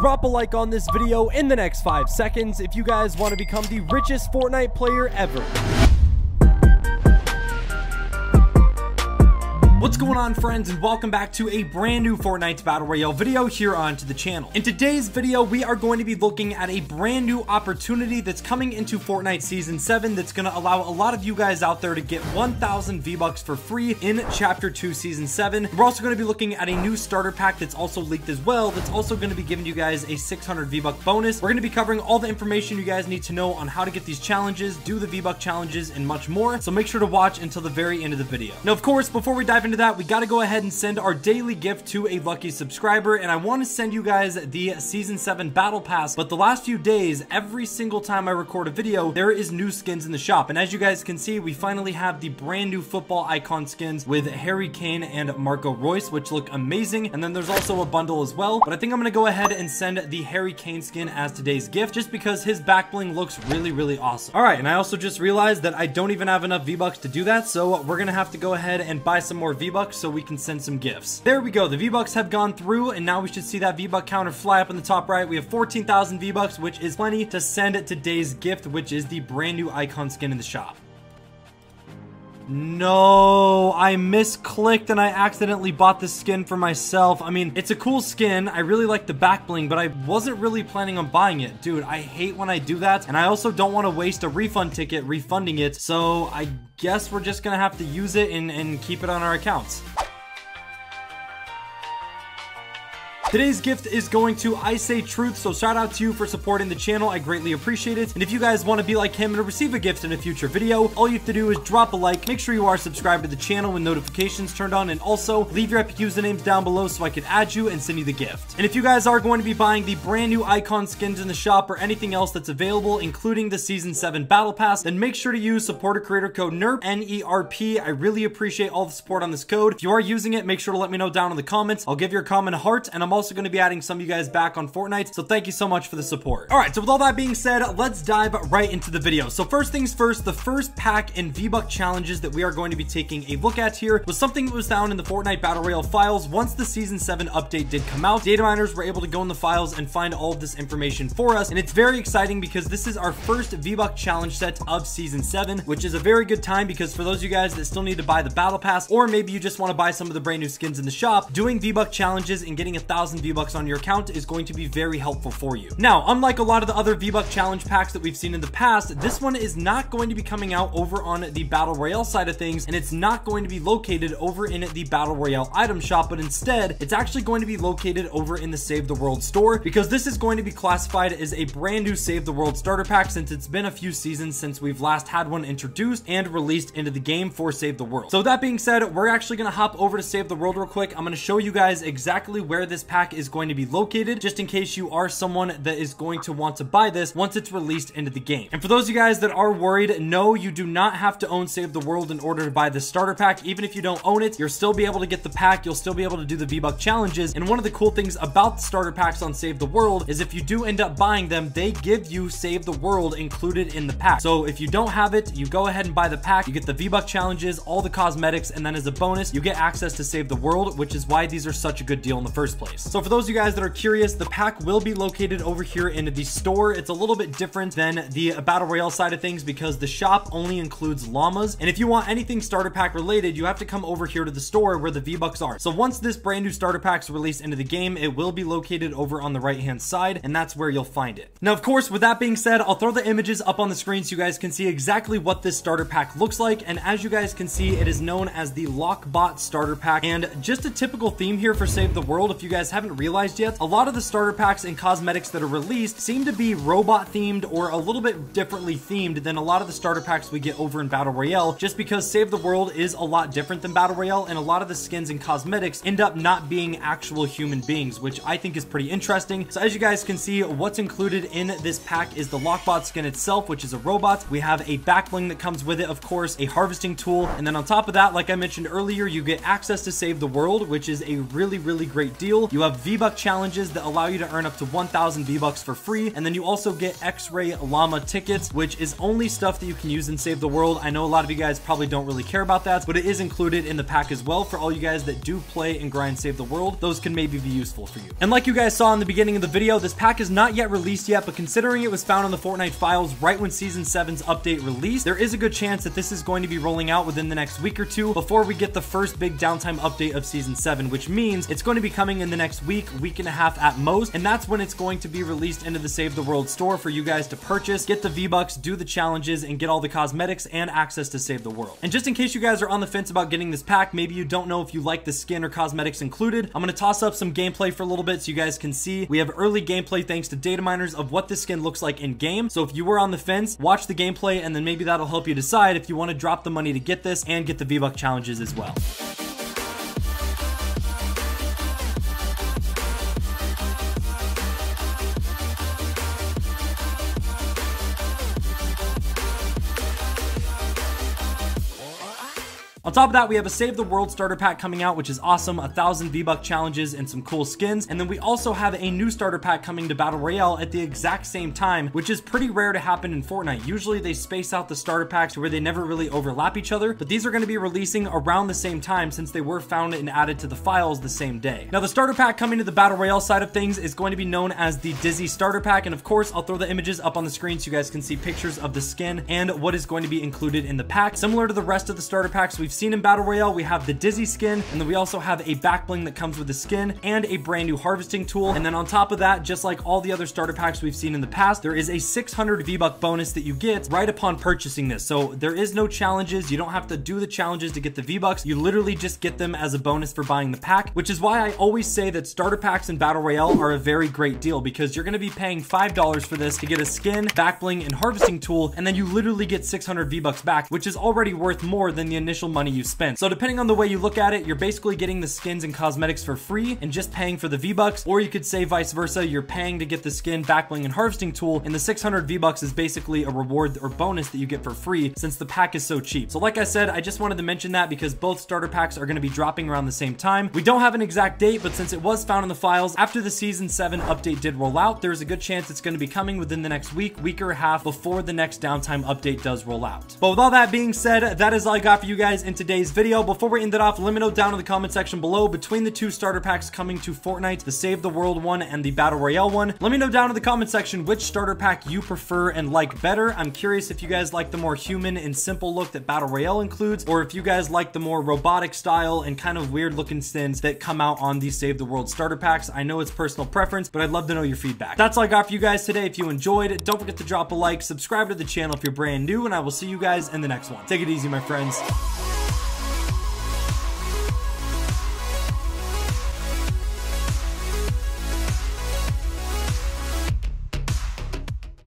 drop a like on this video in the next 5 seconds if you guys want to become the richest Fortnite player ever. What's going on friends and welcome back to a brand new Fortnite Battle Royale video here onto the channel. In today's video we are going to be looking at a brand new opportunity that's coming into Fortnite Season 7 that's going to allow a lot of you guys out there to get 1000 V-Bucks for free in Chapter 2 Season 7. We're also going to be looking at a new starter pack that's also leaked as well that's also going to be giving you guys a 600 V-Buck bonus. We're going to be covering all the information you guys need to know on how to get these challenges, do the V-Buck challenges, and much more. So make sure to watch until the very end of the video. Now of course before we dive into that, we got to go ahead and send our daily gift to a lucky subscriber. And I want to send you guys the Season 7 Battle Pass. But the last few days, every single time I record a video, there is new skins in the shop. And as you guys can see, we finally have the brand new football icon skins with Harry Kane and Marco Reus, which look amazing. And then there's also a bundle as well. But I think I'm going to go ahead and send the Harry Kane skin as today's gift, just because his back bling looks really, really awesome. All right, and I also just realized that I don't even have enough V-Bucks to do that. So we're going to have to go ahead and buy some more V-Bucks so we can send some gifts. There we go. The V-Bucks have gone through and now we should see that V-Buck counter fly up in the top right. We have 14,000 V-Bucks, which is plenty to send today's gift, which is the brand new icon skin in the shop. No, I misclicked and I accidentally bought the skin for myself. I mean, it's a cool skin. I really like the back bling, but I wasn't really planning on buying it. Dude, I hate when I do that. And I also don't want to waste a refund ticket refunding it. So I guess we're just going to have to use it and, and keep it on our accounts. Today's gift is going to I Say Truth, so shout out to you for supporting the channel. I greatly appreciate it. And if you guys want to be like him and receive a gift in a future video, all you have to do is drop a like, make sure you are subscribed to the channel with notifications turned on, and also leave your epic usernames down below so I can add you and send you the gift. And if you guys are going to be buying the brand new icon skins in the shop or anything else that's available, including the Season 7 Battle Pass, then make sure to use supporter creator code NERP, N-E-R-P. I really appreciate all the support on this code. If you are using it, make sure to let me know down in the comments. I'll give your comment a heart, and I'm also going to be adding some of you guys back on Fortnite, so thank you so much for the support. All right, so with all that being said, let's dive right into the video. So first things first, the first pack in V-Buck challenges that we are going to be taking a look at here was something that was found in the Fortnite Battle Royale files once the Season 7 update did come out. Data miners were able to go in the files and find all of this information for us, and it's very exciting because this is our first V-Buck challenge set of Season 7, which is a very good time because for those of you guys that still need to buy the Battle Pass, or maybe you just want to buy some of the brand new skins in the shop, doing V-Buck challenges and getting a thousand V-Bucks on your account is going to be very helpful for you. Now, unlike a lot of the other V-Buck challenge packs that we've seen in the past, this one is not going to be coming out over on the Battle Royale side of things, and it's not going to be located over in the Battle Royale item shop, but instead, it's actually going to be located over in the Save the World store, because this is going to be classified as a brand new Save the World starter pack since it's been a few seasons since we've last had one introduced and released into the game for Save the World. So that being said, we're actually going to hop over to Save the World real quick. I'm going to show you guys exactly where this pack is going to be located just in case you are someone that is going to want to buy this once it's released into the game. And for those of you guys that are worried, no, you do not have to own Save the World in order to buy the starter pack. Even if you don't own it, you'll still be able to get the pack. You'll still be able to do the V-Buck challenges. And one of the cool things about the starter packs on Save the World is if you do end up buying them, they give you Save the World included in the pack. So if you don't have it, you go ahead and buy the pack. You get the V-Buck challenges, all the cosmetics, and then as a bonus, you get access to Save the World, which is why these are such a good deal in the first place. So for those of you guys that are curious, the pack will be located over here in the store. It's a little bit different than the Battle Royale side of things because the shop only includes llamas. And if you want anything starter pack related, you have to come over here to the store where the V-Bucks are. So once this brand new starter pack is released into the game, it will be located over on the right hand side and that's where you'll find it. Now, of course, with that being said, I'll throw the images up on the screen so you guys can see exactly what this starter pack looks like. And as you guys can see, it is known as the Lok-Bot starter pack. And just a typical theme here for Save the World, if you guys haven't realized yet, a lot of the starter packs and cosmetics that are released seem to be robot themed or a little bit differently themed than a lot of the starter packs we get over in Battle Royale, just because Save the World is a lot different than Battle Royale, and a lot of the skins and cosmetics end up not being actual human beings, which I think is pretty interesting. So as you guys can see, what's included in this pack is the Lok-Bot skin itself, which is a robot. We have a back bling that comes with it, of course, a harvesting tool, and then on top of that, like I mentioned earlier, you get access to Save the World, which is a really, really great deal. You You have V-Buck challenges that allow you to earn up to 1,000 V-Bucks for free, and then you also get X-Ray Llama tickets, which is only stuff that you can use in Save the World. I know a lot of you guys probably don't really care about that, but it is included in the pack as well for all you guys that do play and grind Save the World. Those can maybe be useful for you. And like you guys saw in the beginning of the video, this pack is not yet released yet, but considering it was found in the Fortnite files right when Season 7's update released, there is a good chance that this is going to be rolling out within the next week or two before we get the first big downtime update of Season 7, which means it's going to be coming in the next week, week and a half at most, and that's when it's going to be released into the Save the World store for you guys to purchase, get the V-Bucks, do the challenges, and get all the cosmetics and access to Save the World. And just in case you guys are on the fence about getting this pack, maybe you don't know if you like the skin or cosmetics included, I'm to toss up some gameplay for a little bit so you guys can see. We have early gameplay thanks to data miners of what this skin looks like in game. So if you were on the fence, watch the gameplay and then maybe that'll help you decide if you want to drop the money to get this and get the V-Buck challenges as well. On top of that, we have a Save the World starter pack coming out, which is awesome. A thousand V-Buck challenges and some cool skins. And then we also have a new starter pack coming to Battle Royale at the exact same time, which is pretty rare to happen in Fortnite. Usually they space out the starter packs where they never really overlap each other, but these are going to be releasing around the same time since they were found and added to the files the same day. Now, the starter pack coming to the Battle Royale side of things is going to be known as the Dizzie starter pack. And of course, I'll throw the images up on the screen so you guys can see pictures of the skin and what is going to be included in the pack. Similar to the rest of the starter packs we've seen in Battle Royale, we have the Dizzie skin, and then we also have a back bling that comes with the skin and a brand new harvesting tool. And then on top of that, just like all the other starter packs we've seen in the past, there is a 600 V-Buck bonus that you get right upon purchasing this. So there is no challenges. You don't have to do the challenges to get the V-Bucks. You literally just get them as a bonus for buying the pack, which is why I always say that starter packs in Battle Royale are a very great deal because you're going to be paying $5 for this to get a skin, back bling, and harvesting tool, and then you literally get 600 V-Bucks back, which is already worth more than the initial money you spent. So depending on the way you look at it, you're basically getting the skins and cosmetics for free and just paying for the V-Bucks, or you could say vice versa, you're paying to get the skin, backbling, and harvesting tool, and the 600 V-Bucks is basically a reward or bonus that you get for free since the pack is so cheap. So like I said, I just wanted to mention that because both starter packs are going to be dropping around the same time. We don't have an exact date, but since it was found in the files after the Season 7 update did roll out, there's a good chance it's going to be coming within the next week, week or a half before the next downtime update does roll out. But with all that being said, that is all I got for you guys in today's video. Before we end it off, let me know down in the comment section below between the two starter packs coming to Fortnite, the Save the World one and the Battle Royale one. Let me know down in the comment section which starter pack you prefer and like better. I'm curious if you guys like the more human and simple look that Battle Royale includes, or if you guys like the more robotic style and kind of weird looking skins that come out on these Save the World starter packs. I know it's personal preference, but I'd love to know your feedback. That's all I got for you guys today. If you enjoyed, don't forget to drop a like, subscribe to the channel if you're brand new, and I will see you guys in the next one. Take it easy, my friends.